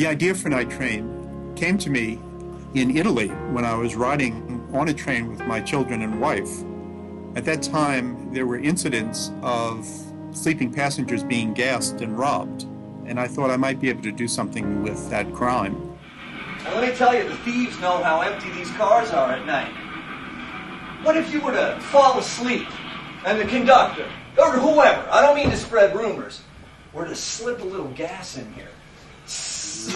The idea for Night Train came to me in Italy when I was riding on a train with my children and wife. At that time, there were incidents of sleeping passengers being gassed and robbed, and I thought I might be able to do something with that crime. Let me tell you, the thieves know how empty these cars are at night. What if you were to fall asleep and the conductor, or whoever, I don't mean to spread rumors, were to slip a little gas in here?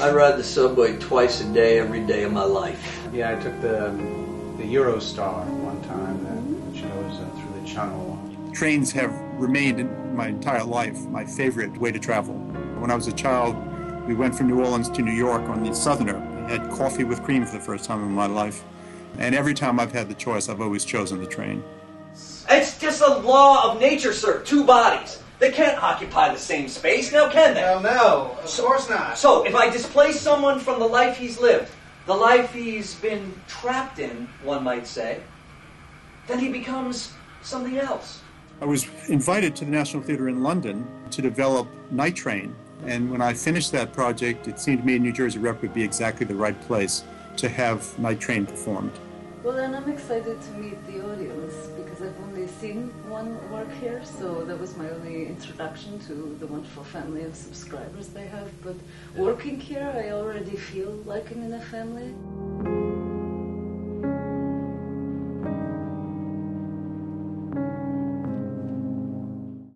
I ride the subway twice a day, every day of my life. Yeah, I took the the Eurostar one time, that, which goes uh, through the channel. Trains have remained in my entire life my favorite way to travel. When I was a child, we went from New Orleans to New York on the Southerner. I had coffee with cream for the first time in my life. And every time I've had the choice, I've always chosen the train. It's just a law of nature, sir. Two bodies. They can't occupy the same space, now can they? Well, no, of course not. So, if I displace someone from the life he's lived, the life he's been trapped in, one might say, then he becomes something else. I was invited to the National Theatre in London to develop Night Train. And when I finished that project, it seemed to me New Jersey Rep would be exactly the right place to have Night Train performed. Well, and I'm excited to meet the audience because I've only seen one work here, so that was my only introduction to the wonderful family of subscribers they have. But working here, I already feel like I'm in a family.